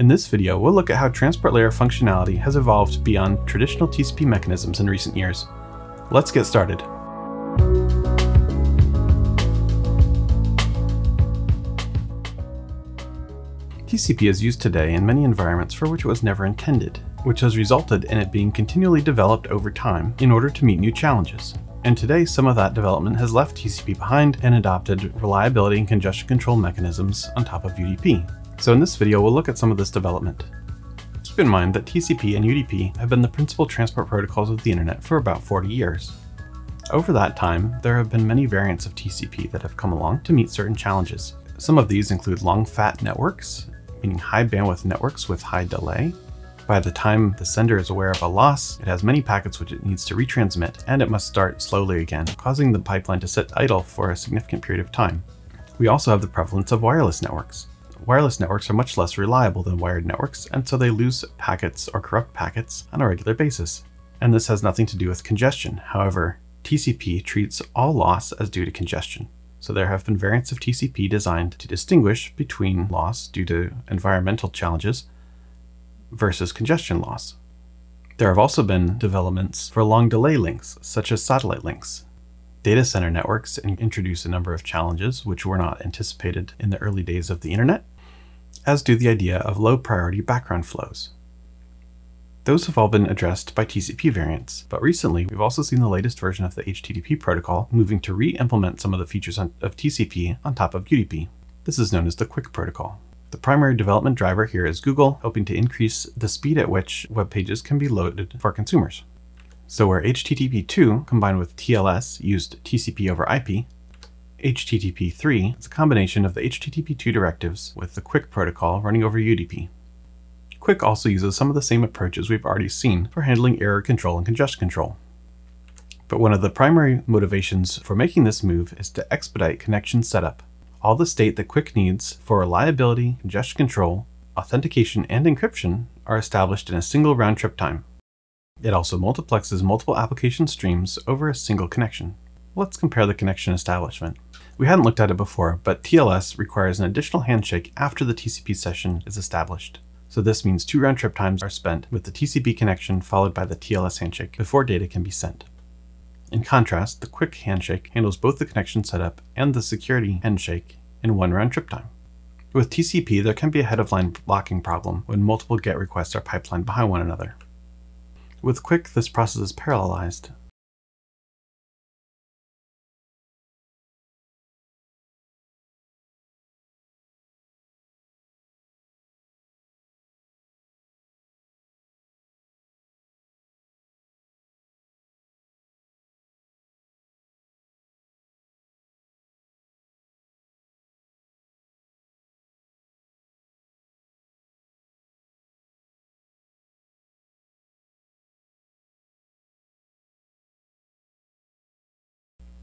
In this video, we'll look at how transport layer functionality has evolved beyond traditional TCP mechanisms in recent years. Let's get started. TCP is used today in many environments for which it was never intended, which has resulted in it being continually developed over time in order to meet new challenges. And today, some of that development has left TCP behind and adopted reliability and congestion control mechanisms on top of UDP, so in this video, we'll look at some of this development. Keep in mind that TCP and UDP have been the principal transport protocols of the internet for about 40 years. Over that time, there have been many variants of TCP that have come along to meet certain challenges. Some of these include long fat networks, meaning high bandwidth networks with high delay. By the time the sender is aware of a loss, it has many packets which it needs to retransmit, and it must start slowly again, causing the pipeline to sit idle for a significant period of time. We also have the prevalence of wireless networks wireless networks are much less reliable than wired networks, and so they lose packets or corrupt packets on a regular basis. And this has nothing to do with congestion. However, TCP treats all loss as due to congestion. So there have been variants of TCP designed to distinguish between loss due to environmental challenges versus congestion loss. There have also been developments for long delay links, such as satellite links. Data center networks and introduce a number of challenges which were not anticipated in the early days of the internet, as do the idea of low priority background flows. Those have all been addressed by TCP variants, but recently we've also seen the latest version of the HTTP protocol moving to re-implement some of the features of TCP on top of UDP. This is known as the QUIC protocol. The primary development driver here is Google, hoping to increase the speed at which web pages can be loaded for consumers. So where HTTP2 combined with TLS used TCP over IP, HTTP 3 is a combination of the HTTP2 directives with the QUIC protocol running over UDP. QUIC also uses some of the same approaches we've already seen for handling error control and congestion control. But one of the primary motivations for making this move is to expedite connection setup. All the state that QUIC needs for reliability, congestion control, authentication, and encryption are established in a single round trip time. It also multiplexes multiple application streams over a single connection. Let's compare the connection establishment. We hadn't looked at it before, but TLS requires an additional handshake after the TCP session is established. So this means two round trip times are spent with the TCP connection followed by the TLS handshake before data can be sent. In contrast, the QUIC handshake handles both the connection setup and the security handshake in one round trip time. With TCP, there can be a head of line blocking problem when multiple GET requests are pipelined behind one another. With QUIC, this process is parallelized,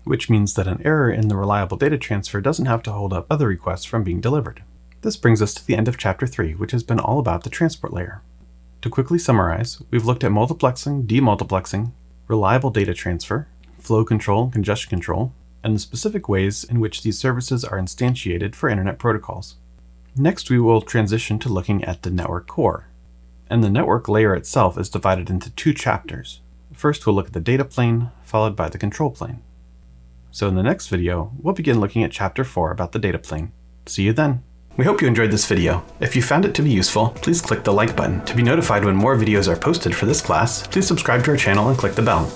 which means that an error in the reliable data transfer doesn't have to hold up other requests from being delivered. This brings us to the end of chapter 3, which has been all about the transport layer. To quickly summarize, we've looked at multiplexing, demultiplexing, reliable data transfer, flow control, and congestion control, and the specific ways in which these services are instantiated for Internet protocols. Next, we will transition to looking at the network core. And the network layer itself is divided into two chapters. First, we'll look at the data plane, followed by the control plane. So in the next video, we'll begin looking at chapter 4 about the data plane. See you then. We hope you enjoyed this video. If you found it to be useful, please click the like button. To be notified when more videos are posted for this class, please subscribe to our channel and click the bell.